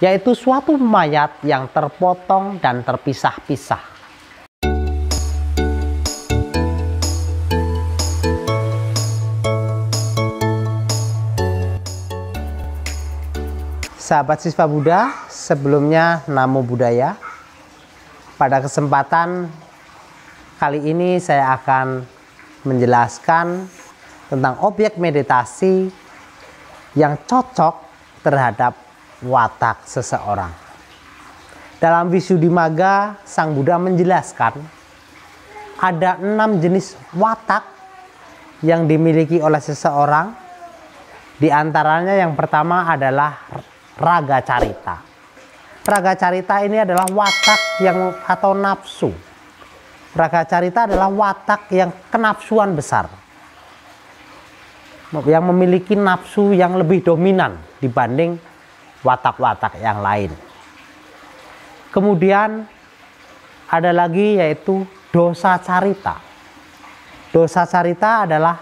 yaitu suatu mayat yang terpotong dan terpisah-pisah. Sahabat siswa Buddha, sebelumnya namo buddhaya. Pada kesempatan kali ini saya akan menjelaskan tentang objek meditasi yang cocok terhadap watak seseorang. Dalam Visuddhimagga, Sang Buddha menjelaskan ada enam jenis watak yang dimiliki oleh seseorang. Di antaranya yang pertama adalah raga carita. Raga carita ini adalah watak yang atau nafsu. Raga carita adalah watak yang kenafsuan besar. Yang memiliki nafsu yang lebih dominan dibanding watak-watak yang lain. Kemudian ada lagi yaitu dosa carita. Dosa carita adalah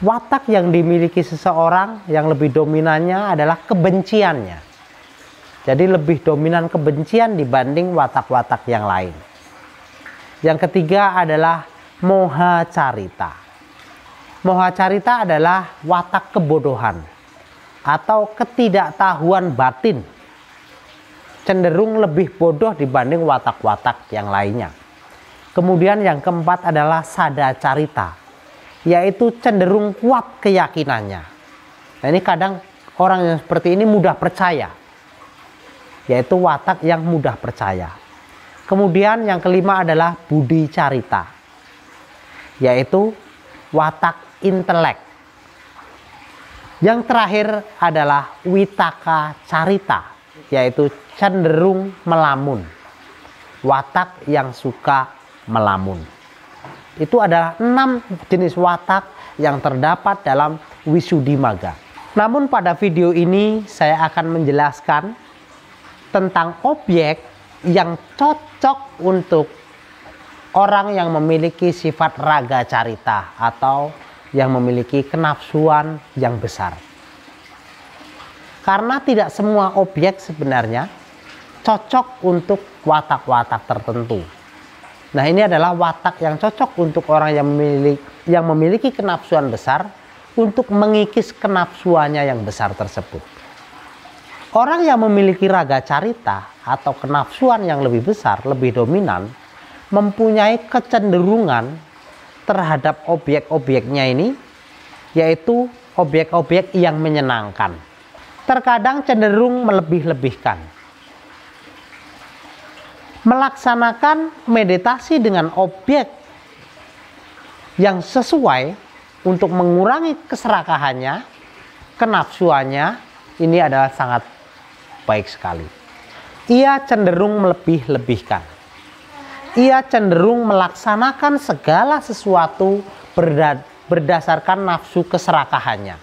watak yang dimiliki seseorang yang lebih dominannya adalah kebenciannya. Jadi lebih dominan kebencian dibanding watak-watak yang lain. Yang ketiga adalah moha carita. Moha carita adalah watak kebodohan atau ketidaktahuan batin. Cenderung lebih bodoh dibanding watak-watak yang lainnya. Kemudian yang keempat adalah sada carita yaitu cenderung kuat keyakinannya. Nah ini kadang orang yang seperti ini mudah percaya, yaitu watak yang mudah percaya. Kemudian yang kelima adalah budi carita, yaitu watak intelek. Yang terakhir adalah witaka carita, yaitu cenderung melamun, watak yang suka melamun. Itu adalah enam jenis watak yang terdapat dalam Wisuddhimagga. Namun pada video ini saya akan menjelaskan tentang objek yang cocok untuk orang yang memiliki sifat raga carita atau yang memiliki kenafsuan yang besar. Karena tidak semua objek sebenarnya cocok untuk watak-watak tertentu. Nah ini adalah watak yang cocok untuk orang yang memiliki, yang memiliki kenafsuan besar untuk mengikis kenafsuannya yang besar tersebut. Orang yang memiliki raga carita atau kenafsuan yang lebih besar, lebih dominan, mempunyai kecenderungan terhadap objek-objeknya ini, yaitu objek-objek yang menyenangkan. Terkadang cenderung melebih-lebihkan melaksanakan meditasi dengan objek yang sesuai untuk mengurangi keserakahannya, kenafsuannya, ini adalah sangat baik sekali. Ia cenderung melebih-lebihkan. Ia cenderung melaksanakan segala sesuatu berdasarkan nafsu keserakahannya.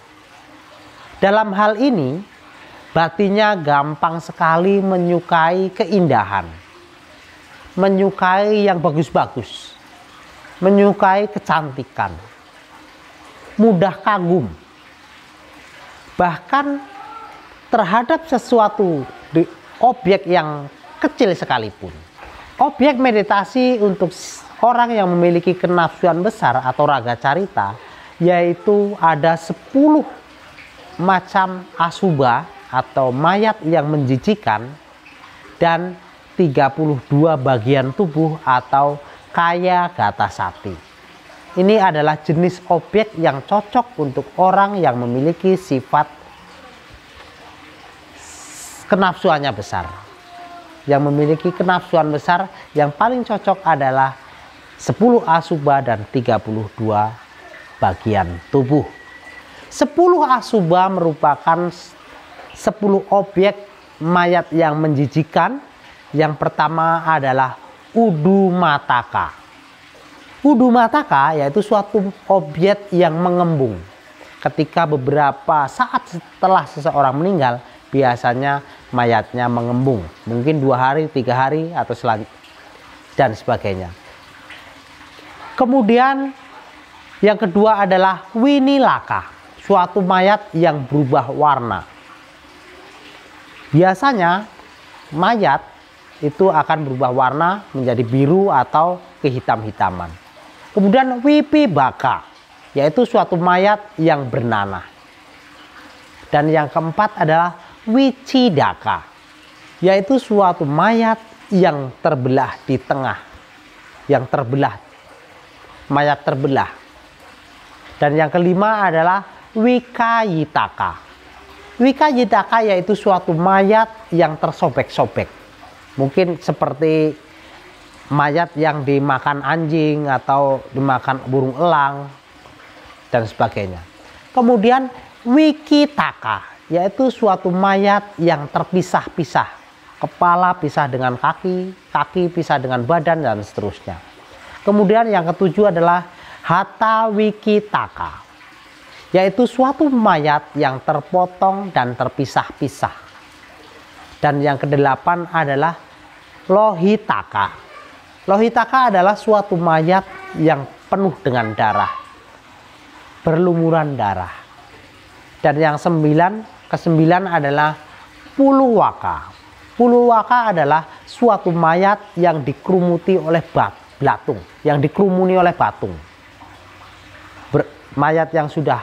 Dalam hal ini, batinnya gampang sekali menyukai keindahan menyukai yang bagus-bagus, menyukai kecantikan, mudah kagum, bahkan terhadap sesuatu di objek yang kecil sekalipun. Objek meditasi untuk orang yang memiliki kenafsuan besar atau raga carita yaitu ada 10 macam asuba atau mayat yang menjijikan dan 32 bagian tubuh atau kaya gata sapi. Ini adalah jenis objek yang cocok untuk orang yang memiliki sifat kenafsuannya besar. Yang memiliki kenafsuan besar yang paling cocok adalah 10 asuba dan 32 bagian tubuh. 10 asuba merupakan 10 objek mayat yang menjijikan yang pertama adalah udu mataka. Udu mataka yaitu suatu objek yang mengembung. Ketika beberapa saat setelah seseorang meninggal, biasanya mayatnya mengembung. Mungkin dua hari, tiga hari, atau selanjutnya dan sebagainya. Kemudian yang kedua adalah winilaka, suatu mayat yang berubah warna. Biasanya mayat itu akan berubah warna menjadi biru atau kehitam-hitaman. Kemudian wipi baka yaitu suatu mayat yang bernanah. Dan yang keempat adalah wicidaka yaitu suatu mayat yang terbelah di tengah. Yang terbelah mayat terbelah. Dan yang kelima adalah wikayitaka Wika Yitaka yaitu suatu mayat yang tersobek-sobek. Mungkin seperti mayat yang dimakan anjing atau dimakan burung elang dan sebagainya. Kemudian Wikitaka yaitu suatu mayat yang terpisah-pisah. Kepala pisah dengan kaki, kaki pisah dengan badan dan seterusnya. Kemudian yang ketujuh adalah Hata Wikitaka yaitu suatu mayat yang terpotong dan terpisah-pisah. Dan yang kedelapan adalah lohitaka. Lohitaka adalah suatu mayat yang penuh dengan darah, berlumuran darah. Dan yang sembilan, kesembilan adalah puluwaka. Puluwaka adalah suatu mayat yang dikerumuti oleh bat, belatung, yang dikerumuni oleh batung. Ber, mayat yang sudah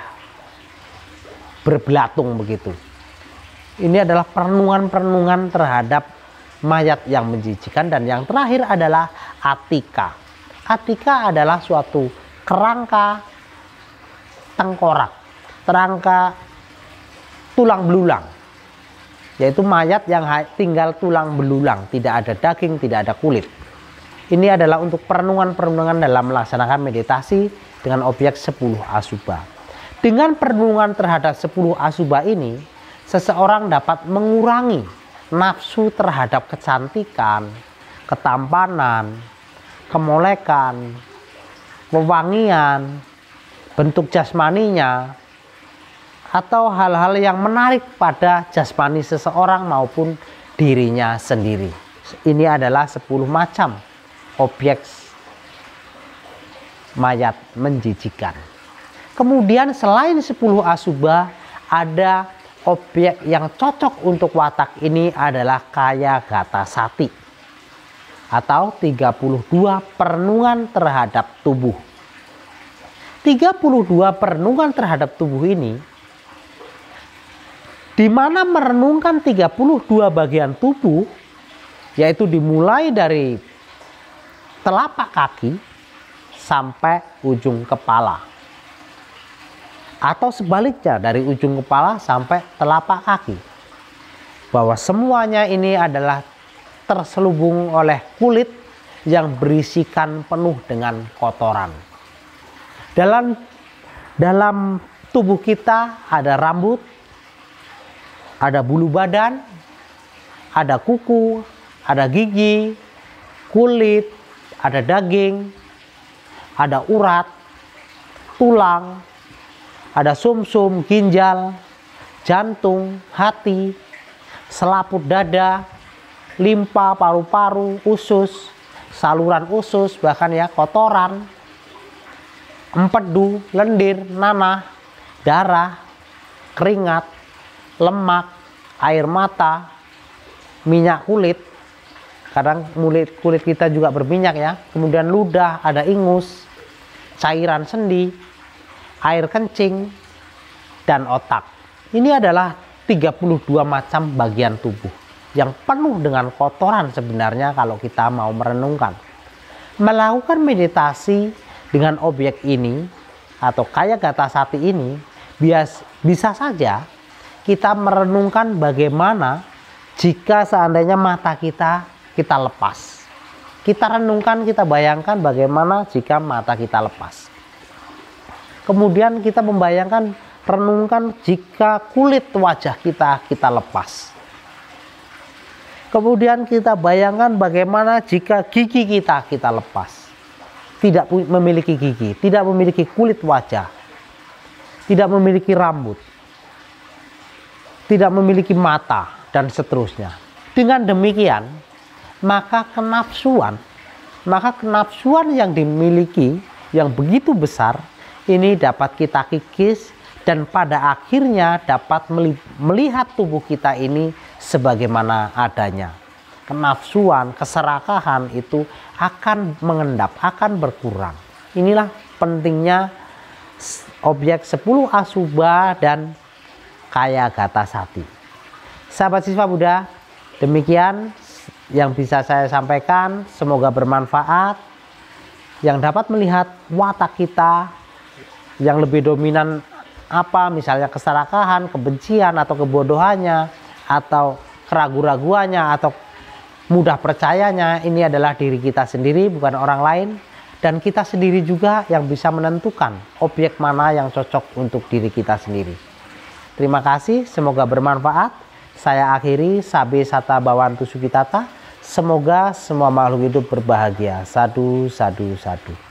berbelatung begitu. Ini adalah perenungan-perenungan terhadap mayat yang menjijikan dan yang terakhir adalah atika. Atika adalah suatu kerangka tengkorak, kerangka tulang belulang. Yaitu mayat yang tinggal tulang belulang, tidak ada daging, tidak ada kulit. Ini adalah untuk perenungan-perenungan dalam melaksanakan meditasi dengan objek 10 asuba. Dengan perenungan terhadap 10 asubah ini, seseorang dapat mengurangi nafsu terhadap kecantikan, ketampanan, kemolekan, wewangian, bentuk jasmaninya, atau hal-hal yang menarik pada jasmani seseorang maupun dirinya sendiri. Ini adalah 10 macam objek mayat menjijikan. Kemudian selain 10 asuba ada objek yang cocok untuk watak ini adalah kaya gata sati atau 32 perenungan terhadap tubuh. 32 perenungan terhadap tubuh ini di mana merenungkan 32 bagian tubuh yaitu dimulai dari telapak kaki sampai ujung kepala atau sebaliknya dari ujung kepala sampai telapak kaki. Bahwa semuanya ini adalah terselubung oleh kulit yang berisikan penuh dengan kotoran. Dalam dalam tubuh kita ada rambut, ada bulu badan, ada kuku, ada gigi, kulit, ada daging, ada urat, tulang, ada sumsum, -sum, ginjal, jantung, hati, selaput dada, limpa, paru-paru, usus, saluran usus, bahkan ya kotoran, empedu, lendir, nanah, darah, keringat, lemak, air mata, minyak kulit. Kadang kulit kulit kita juga berminyak ya. Kemudian ludah, ada ingus, cairan sendi, air kencing, dan otak. Ini adalah 32 macam bagian tubuh yang penuh dengan kotoran sebenarnya kalau kita mau merenungkan. Melakukan meditasi dengan objek ini atau kaya gata sati ini bias, bisa saja kita merenungkan bagaimana jika seandainya mata kita kita lepas. Kita renungkan, kita bayangkan bagaimana jika mata kita lepas. Kemudian kita membayangkan, renungkan jika kulit wajah kita kita lepas. Kemudian kita bayangkan bagaimana jika gigi kita kita lepas. Tidak memiliki gigi, tidak memiliki kulit wajah, tidak memiliki rambut, tidak memiliki mata, dan seterusnya. Dengan demikian, maka kenafsuan, maka kenafsuan yang dimiliki yang begitu besar ini dapat kita kikis dan pada akhirnya dapat melihat tubuh kita ini sebagaimana adanya. kenafsuan, keserakahan itu akan mengendap, akan berkurang. Inilah pentingnya objek 10 asuba dan kaya gata sati. Sahabat siswa Buddha, demikian yang bisa saya sampaikan. Semoga bermanfaat. Yang dapat melihat watak kita yang lebih dominan apa misalnya keserakahan, kebencian atau kebodohannya atau keraguan-raguannya atau mudah percayanya ini adalah diri kita sendiri bukan orang lain dan kita sendiri juga yang bisa menentukan objek mana yang cocok untuk diri kita sendiri. Terima kasih, semoga bermanfaat. Saya akhiri Sabe Sata Bawantu Sukitata. Semoga semua makhluk hidup berbahagia. Sadu, sadu, sadu.